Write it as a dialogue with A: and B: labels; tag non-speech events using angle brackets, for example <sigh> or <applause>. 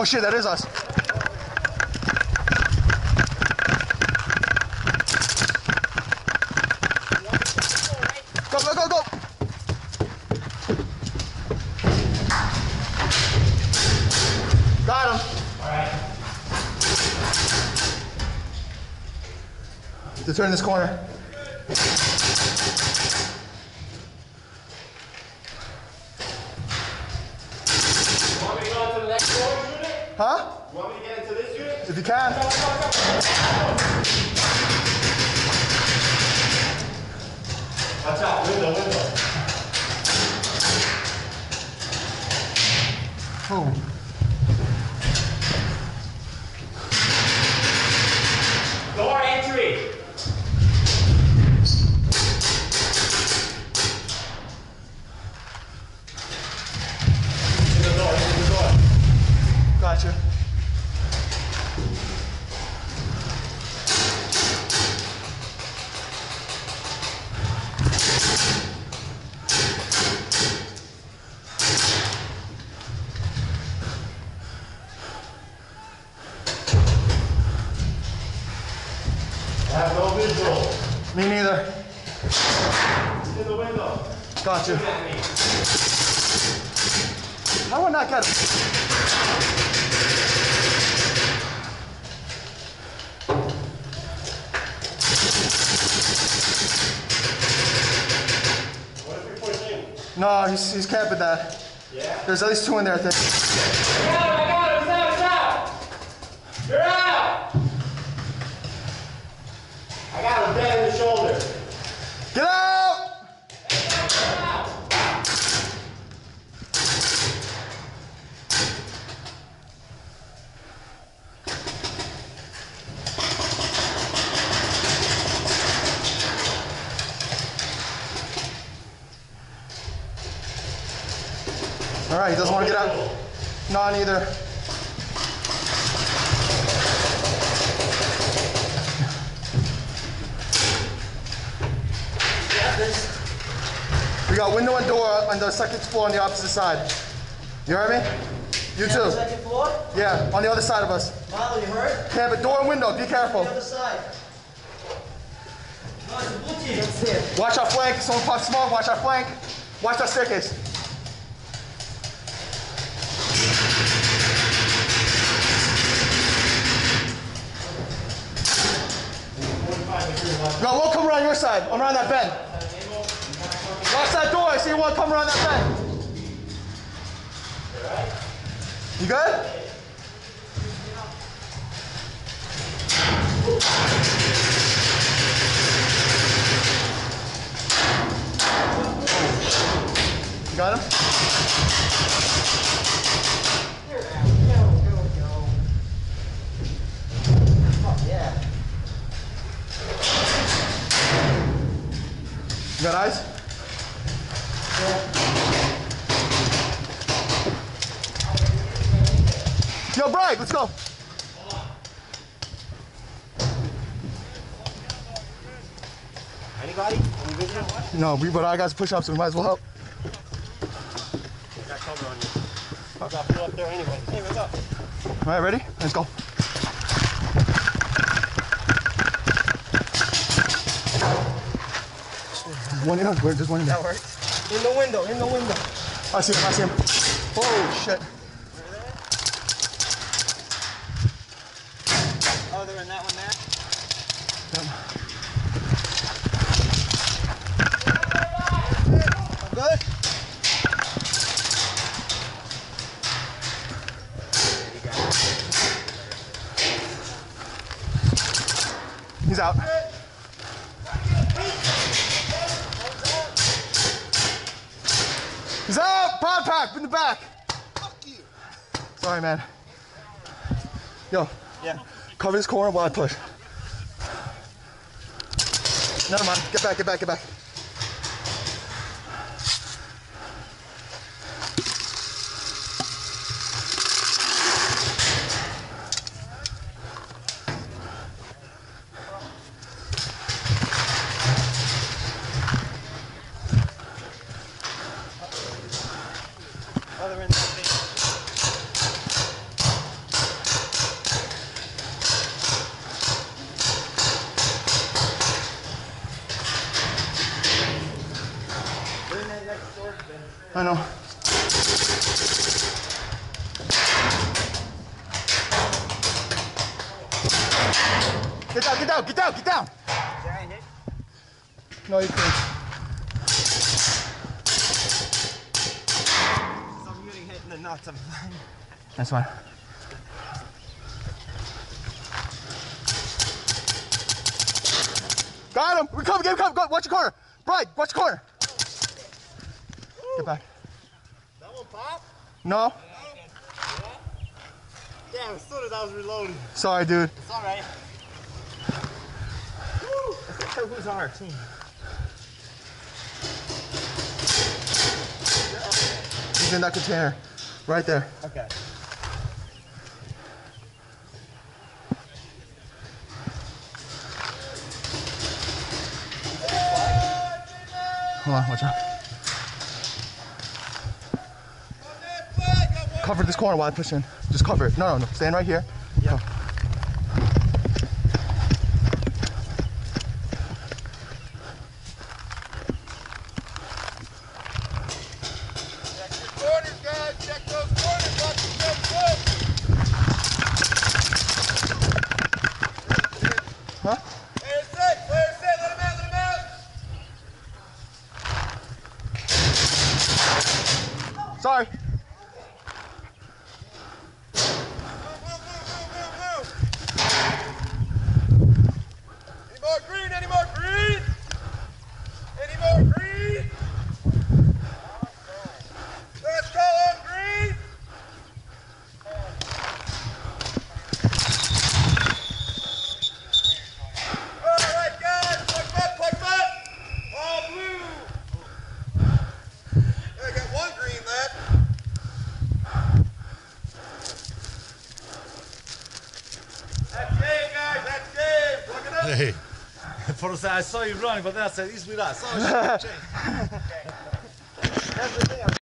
A: Oh shit, that is us. Go, go, go, go! Got him. To turn this corner.
B: Want me to go into the next door unit?
A: Huh?
B: You want me to get into this unit?
A: If you can.
B: Watch out, window, window.
A: Oh.
B: Door entry. In the door, in the door.
A: Gotcha.
B: I have no visual.
A: Me neither.
B: In the window.
A: Gotcha.
B: Look at me.
A: How would I not get him?
B: What if we push in?
A: No, he's, he's camping that.
B: Yeah?
A: There's at least two in there, I think.
B: I got him, I got him, he's out, he's out. You're out. I got him dead in the shoulder.
A: Get out! All right, he doesn't want to get out. No, neither. We got window and door on the second floor on the opposite side. You heard me? You too.
C: Second floor?
A: Yeah, on the other side of us.
C: Marlon, you heard?
A: Yeah, but door and window, be careful.
C: The other side. No, it's a blue team. That's it.
A: Watch our flank. Someone pop smoke. Watch our flank. Watch our staircase. No, we'll come around your side. I'm around that bend. Watch that door. I see one come around that bend. You good? Eyes? Yo, Brian, let's go.
B: Anybody? Any?
A: No, we but I got push ups, so we might as well help.
B: Got cover on you. I got up there anyway. Hey, what's up?
A: All right, ready? Let's go. One in, where- there's one in there.
C: That works. In the window, in the window.
A: I see him, I see him. Oh, shit.
C: Oh, they're in that one there? Good?
A: He's out. He's out! Pod pack in the back. Fuck you. Sorry, man. Yo,
C: Yeah.
A: cover this corner while I push. Never mind. Get back, get back, get back. I know. Get down, get down, get down, get down. No, you can't.
C: I'm getting hit in the nuts. I'm fine.
A: That's fine. Got him. We come, get him, come, go. Watch your corner. Bright, watch your corner. Get back.
B: That one pop?
A: No,
B: Damn, as soon as I was reloading.
A: sorry, dude.
C: It's all right. Woo! Who's on our team?
A: He's in that container, right there.
C: Okay.
A: Hold on, watch out. Cover this corner while I push in. Just cover it. No, no, no. Stand right here.
C: Yeah.
B: Corners, guys. Check those corners. Watch yourself good.
A: Huh?
B: Player set. Player set. Let him out. Let him out.
A: Sorry.
B: Any more green? Any more green? Any more green? Let's go on green. All right, guys. Plug up, plug up. All blue. I got one green left. That's game, guys. That's game. Plug it up.
D: Hey. For a second, I saw you running, but then I said, he's with us. Oh, shit, <laughs>